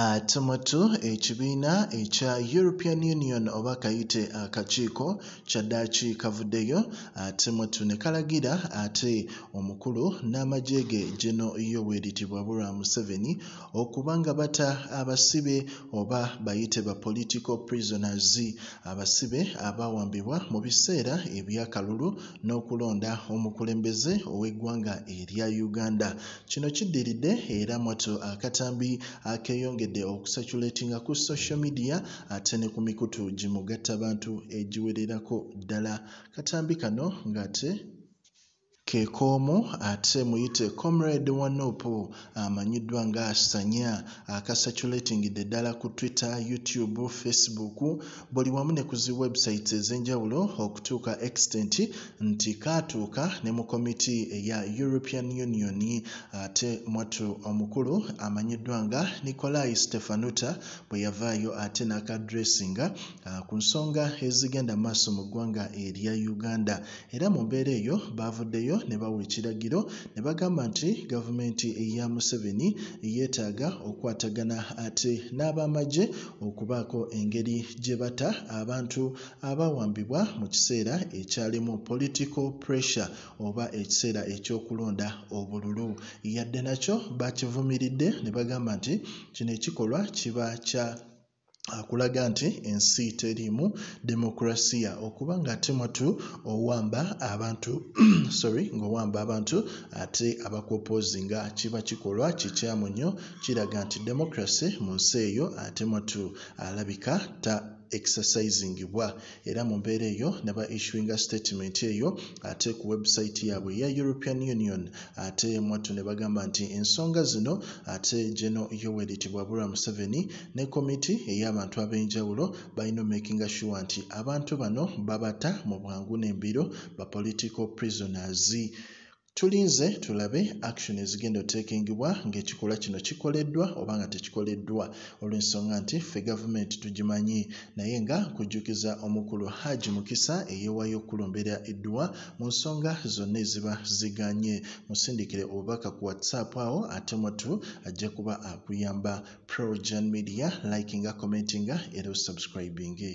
ate mwattu ekibiina ekya European Union oba kayite akakiiko kyaddaaki kavuddeyo ate mwattu ne kalagira ate omukulu n'amagye ge General Yoweri Tibabulwa Museveni okuba nga bata abasibe oba bayite ba political prisoners abasibe abaawambibwa mu biseera eby'akalulu n'okulonda omukulembeze ow'eggwanga erya Uganda. Kino kiddiridde era mwattu akatambi akeeyongedde okusaculatinga ku social media ate ne ku mikutu gimugattabantu egiwererako ddala. Katambi kano ng'ate ke k'omu ate muyite comrade Wanupu amanyiddwa nga Sanya akasaculatingidde ddala ku Twitter, YouTube, Facebook buli wamu ne ku zi websites ez'enjawulo okutuuka extent nti kaatuuka ne mu komiti eya European Union ate mwattu omukulu amanyiddwa nga Nicolai Stefanuta bwe yavaayo ate n'akadressinga uh, ku nsonga ezigenda maaso mu ggwanga erya Uganda. Era mu mbeera eyo baavuddeyo ne bawa ekiragiro ne bagamba nti gavumenti eya Museveni yeetaaga okwatagana ate n'ab'amagye okubaako engeri gye bata abantu abaawambibwa mu kiseera ekyalimu political pressure oba ekiseera eky'okulonda obululu. Yadde nakyo bakivumiridde ne bagamba nti kino ekikolwa kiba kya akulaga nti ensi teriimu demokurasiya okuba ng'ate mwattu owamba abantu sorry ng'owamba abantu ate abakwopozinga kiba kikolwa kikyamu nnyo kiraga nti democracy mu nsi eyo ate mwattu alabika ta exercisingibwa era mu mbeera eyo ne ba issuinga statement eyo ate ku website yaabwe eya European Union. Ate mwattu ne bagamba nti ensonga zino ate General Yoweri Tibwabulwa Museveni ne komiti ey'abantu ab'enjawulo balina makinga sure nti abantu bano babata mu bwangu n'embiro ba political prisoners tulinze tulabe action ezigenda oteekingibwa ng'ekikolwa kino kikoleddwa oba nga tekikoleddwa. Olw'ensonga nti ffe gavumenti tugimanyi. Naye nga nkujjukiza omukulu Hajji Mukisa eyeewaayo okulumbera eddwa mu nsonga zonna eziba ziganye. Musindikire obubaka ku whatsapp awo ate mwattu ajja kuba akuyamba. Progen media likinga commentinga era osubscribinge